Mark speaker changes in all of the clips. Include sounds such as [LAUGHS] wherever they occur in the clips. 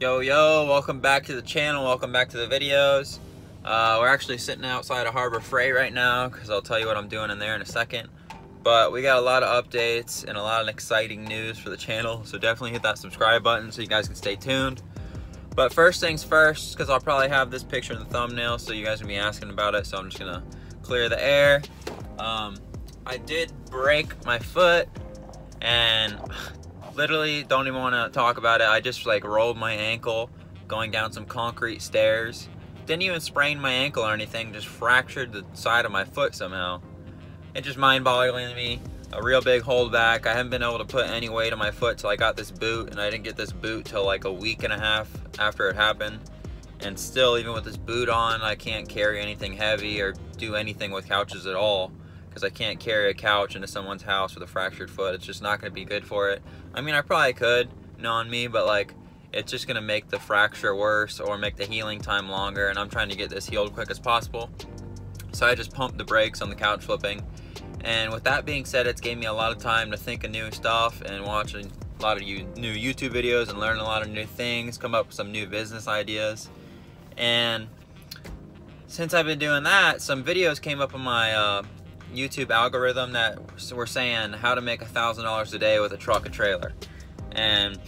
Speaker 1: Yo, yo, welcome back to the channel. Welcome back to the videos. Uh, we're actually sitting outside of Harbor Freight right now because I'll tell you what I'm doing in there in a second. But we got a lot of updates and a lot of exciting news for the channel. So definitely hit that subscribe button so you guys can stay tuned. But first things first, because I'll probably have this picture in the thumbnail, so you guys will be asking about it. So I'm just gonna clear the air. Um, I did break my foot and [LAUGHS] literally don't even want to talk about it. I just like rolled my ankle going down some concrete stairs. Didn't even sprain my ankle or anything, just fractured the side of my foot somehow. It just mind-boggling to me. A real big holdback. I haven't been able to put any weight on my foot till I got this boot, and I didn't get this boot till like a week and a half after it happened. And still, even with this boot on, I can't carry anything heavy or do anything with couches at all because I can't carry a couch into someone's house with a fractured foot. It's just not going to be good for it. I mean, I probably could, knowing me, but like, it's just going to make the fracture worse or make the healing time longer, and I'm trying to get this healed quick as possible. So I just pumped the brakes on the couch flipping. And with that being said, it's gave me a lot of time to think of new stuff and watching a lot of new YouTube videos and learn a lot of new things, come up with some new business ideas. And since I've been doing that, some videos came up on my uh, YouTube algorithm that were saying how to make a thousand dollars a day with a truck and trailer. And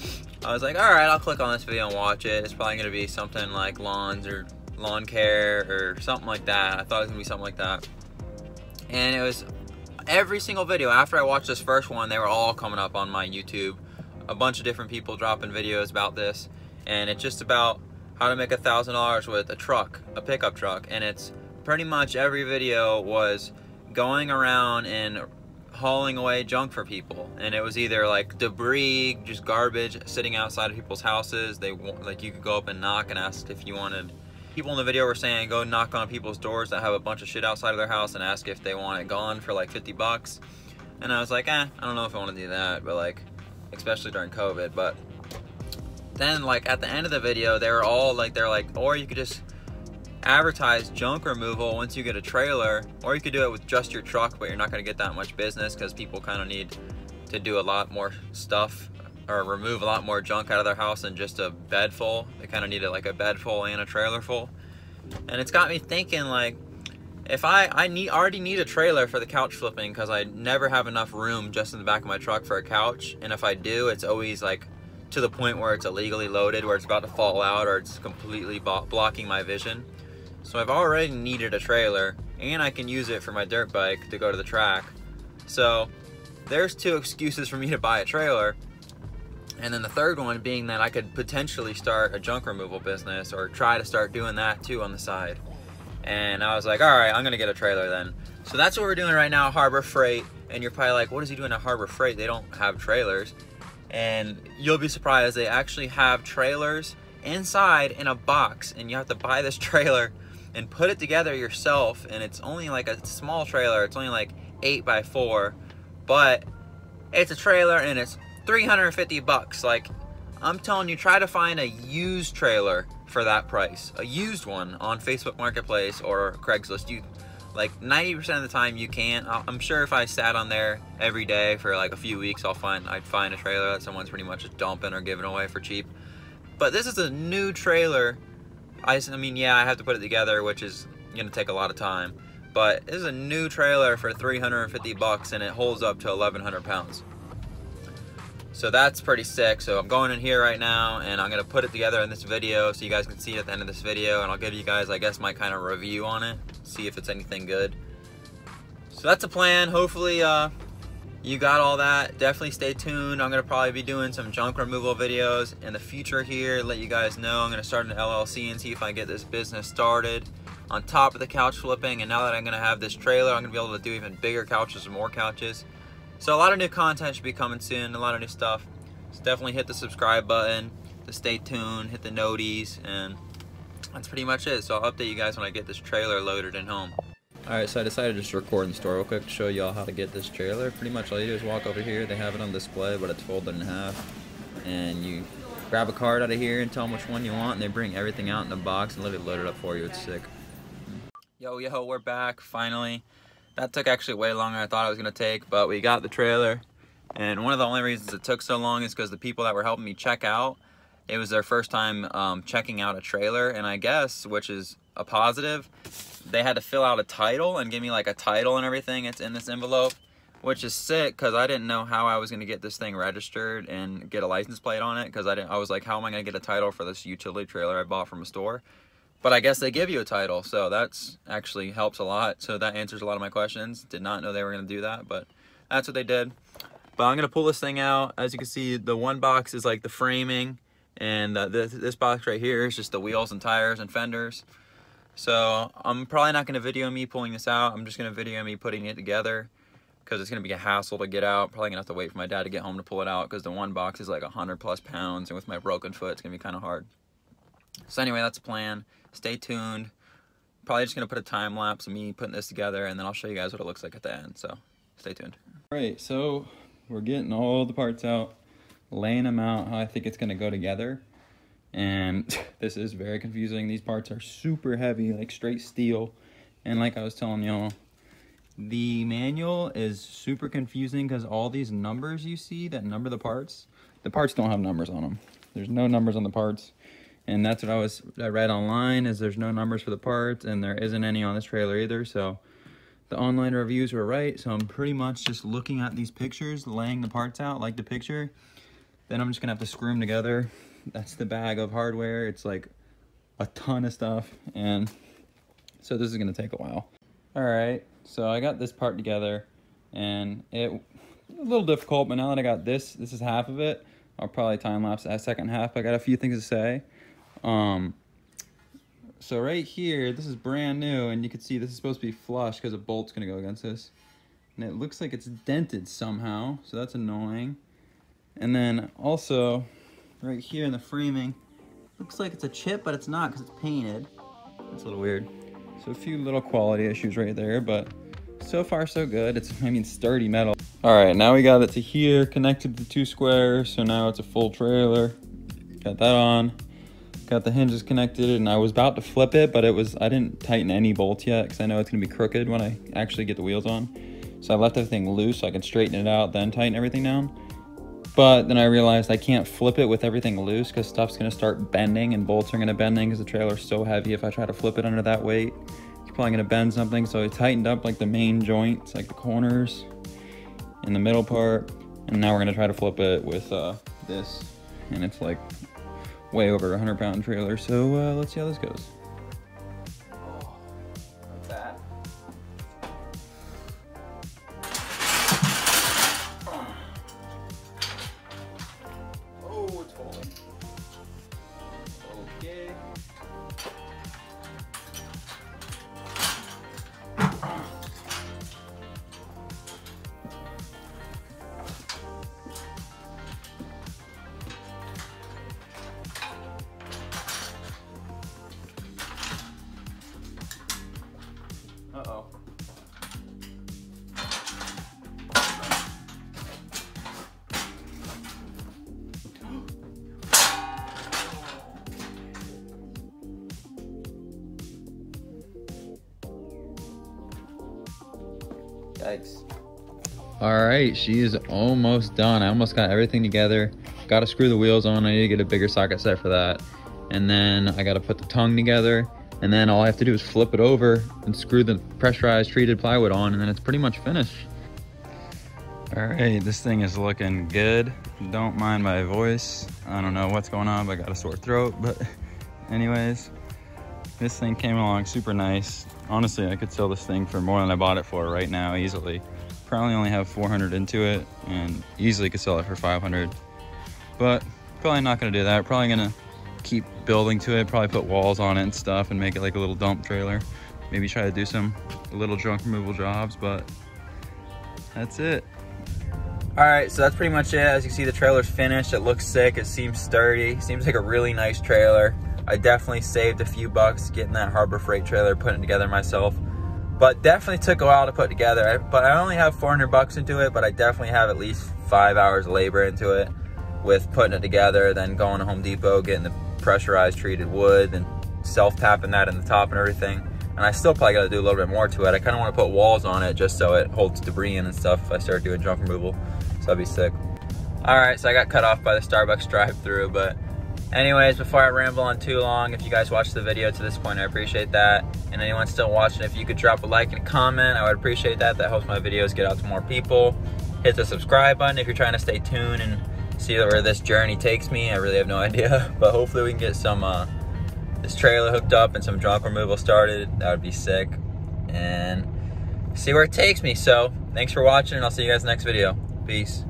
Speaker 1: I was like, all right, I'll click on this video and watch it. It's probably gonna be something like lawns or lawn care or something like that. I thought it was gonna be something like that. And it was every single video after I watched this first one, they were all coming up on my YouTube. A bunch of different people dropping videos about this. And it's just about how to make a thousand dollars with a truck, a pickup truck. And it's pretty much every video was going around and hauling away junk for people. And it was either like debris just garbage sitting outside of people's houses. They like you could go up and knock and ask if you wanted people in the video were saying go knock on people's doors that have a bunch of shit outside of their house and ask if they want it gone for like 50 bucks. And I was like eh I don't know if I want to do that but like especially during COVID. But then like at the end of the video they were all like they're like or you could just advertise junk removal once you get a trailer, or you could do it with just your truck, but you're not going to get that much business because people kind of need to do a lot more stuff or remove a lot more junk out of their house than just a bed full. They kind of need it like a bed full and a trailer full. And it's got me thinking like, if I, I need already need a trailer for the couch flipping because I never have enough room just in the back of my truck for a couch. And if I do, it's always like to the point where it's illegally loaded, where it's about to fall out or it's completely blocking my vision. So I've already needed a trailer and I can use it for my dirt bike to go to the track. So there's two excuses for me to buy a trailer. And then the third one being that I could potentially start a junk removal business or try to start doing that too on the side. And I was like, all right, I'm gonna get a trailer then. So that's what we're doing right now, Harbor Freight. And you're probably like, what is he doing at Harbor Freight? They don't have trailers. And you'll be surprised, they actually have trailers inside in a box and you have to buy this [LAUGHS] trailer and put it together yourself and it's only like a small trailer it's only like 8 by 4 but it's a trailer and it's 350 bucks like I'm telling you try to find a used trailer for that price a used one on Facebook Marketplace or Craigslist you like 90% of the time you can't I'm sure if I sat on there every day for like a few weeks I'll find I'd find a trailer that someone's pretty much dumping or giving away for cheap but this is a new trailer I, I mean, yeah, I have to put it together, which is going to take a lot of time. But this is a new trailer for 350 bucks, and it holds up to 1,100 pounds. So that's pretty sick. So I'm going in here right now, and I'm going to put it together in this video so you guys can see it at the end of this video, and I'll give you guys, I guess, my kind of review on it, see if it's anything good. So that's a plan. Hopefully, uh, you got all that. Definitely stay tuned. I'm gonna probably be doing some junk removal videos in the future here let you guys know. I'm gonna start an llc and see if i get this business started. On top of the couch flipping and now that i'm gonna have this trailer i'm gonna be able to do even bigger couches and more couches. So a lot of new content should be coming soon a lot of new stuff. So definitely hit the subscribe button to stay tuned hit the noties and that's pretty much it. So i'll update you guys when i get this trailer loaded and home Alright, so I decided to just record in store real quick to show y'all how to get this trailer. Pretty much all you do is walk over here, they have it on display, but it's folded in half. And you grab a card out of here and tell them which one you want, and they bring everything out in a box and literally load it up for you. It's sick. Yo, yo, we're back, finally. That took actually way longer than I thought it was going to take, but we got the trailer. And one of the only reasons it took so long is because the people that were helping me check out, it was their first time um, checking out a trailer, and I guess, which is a positive, they had to fill out a title and give me like a title and everything. It's in this envelope, which is sick because I didn't know how I was gonna get this thing registered and get a license plate on it because I didn't. I was like, how am I gonna get a title for this utility trailer I bought from a store? But I guess they give you a title, so that's actually helps a lot. So that answers a lot of my questions. Did not know they were gonna do that, but that's what they did. But I'm gonna pull this thing out. As you can see, the one box is like the framing, and uh, this, this box right here is just the wheels and tires and fenders. So I'm probably not gonna video me pulling this out. I'm just gonna video me putting it together because it's gonna be a hassle to get out. Probably gonna have to wait for my dad to get home to pull it out because the one box is like 100 plus pounds, and with my broken foot, it's gonna be kind of hard. So anyway, that's the plan. Stay tuned. Probably just gonna put a time lapse of me putting this together, and then I'll show you guys what it looks like at the end. So stay tuned. All right, so we're getting all the parts out, laying them out how I think it's gonna go together. And this is very confusing. These parts are super heavy, like straight steel. And like I was telling y'all, the manual is super confusing because all these numbers you see that number the parts, the parts don't have numbers on them. There's no numbers on the parts. And that's what I was I read online is there's no numbers for the parts and there isn't any on this trailer either. So the online reviews were right. So I'm pretty much just looking at these pictures, laying the parts out like the picture. Then I'm just gonna have to screw them together. That's the bag of hardware. It's like a ton of stuff. And so this is gonna take a while. All right, so I got this part together and it a little difficult, but now that I got this, this is half of it. I'll probably time lapse that second half. But I got a few things to say. Um, so right here, this is brand new, and you can see this is supposed to be flush because a bolt's gonna go against this. And it looks like it's dented somehow, so that's annoying. And then also, right here in the framing, looks like it's a chip, but it's not because it's painted. That's a little weird. So a few little quality issues right there, but so far so good. It's, I mean, sturdy metal. All right, now we got it to here, connected to two squares, so now it's a full trailer. Got that on. Got the hinges connected, and I was about to flip it, but it was I didn't tighten any bolts yet because I know it's gonna be crooked when I actually get the wheels on. So I left everything loose so I can straighten it out, then tighten everything down. But then I realized I can't flip it with everything loose because stuff's gonna start bending and bolts are gonna bending because the trailer's so heavy. If I try to flip it under that weight, it's probably gonna bend something. So I tightened up like the main joints, like the corners in the middle part. And now we're gonna try to flip it with uh, this. And it's like way over a 100 pound trailer. So uh, let's see how this goes. Yikes. All right, she is almost done. I almost got everything together. Got to screw the wheels on. I need to get a bigger socket set for that. And then I got to put the tongue together. And then all I have to do is flip it over and screw the pressurized treated plywood on and then it's pretty much finished. All right, this thing is looking good. Don't mind my voice. I don't know what's going on, but I got a sore throat. But [LAUGHS] anyways, this thing came along super nice. Honestly, I could sell this thing for more than I bought it for right now easily. Probably only have 400 into it and easily could sell it for 500. But probably not gonna do that. Probably gonna keep building to it, probably put walls on it and stuff and make it like a little dump trailer. Maybe try to do some little junk removal jobs, but that's it. All right, so that's pretty much it. As you see, the trailer's finished. It looks sick. It seems sturdy. Seems like a really nice trailer. I definitely saved a few bucks getting that Harbor Freight trailer, putting it together myself. But definitely took a while to put together. But I only have 400 bucks into it, but I definitely have at least five hours of labor into it with putting it together, then going to Home Depot, getting the pressurized treated wood, and self-tapping that in the top and everything. And I still probably gotta do a little bit more to it. I kinda wanna put walls on it just so it holds debris in and stuff if I start doing junk removal. So that'd be sick. All right, so I got cut off by the Starbucks drive through but Anyways, before I ramble on too long, if you guys watched the video to this point, I appreciate that. And anyone still watching, if you could drop a like and a comment, I would appreciate that. That helps my videos get out to more people. Hit the subscribe button if you're trying to stay tuned and see where this journey takes me. I really have no [LAUGHS] idea, but hopefully we can get some uh, this trailer hooked up and some junk removal started. That would be sick. And see where it takes me. So thanks for watching and I'll see you guys next video. Peace.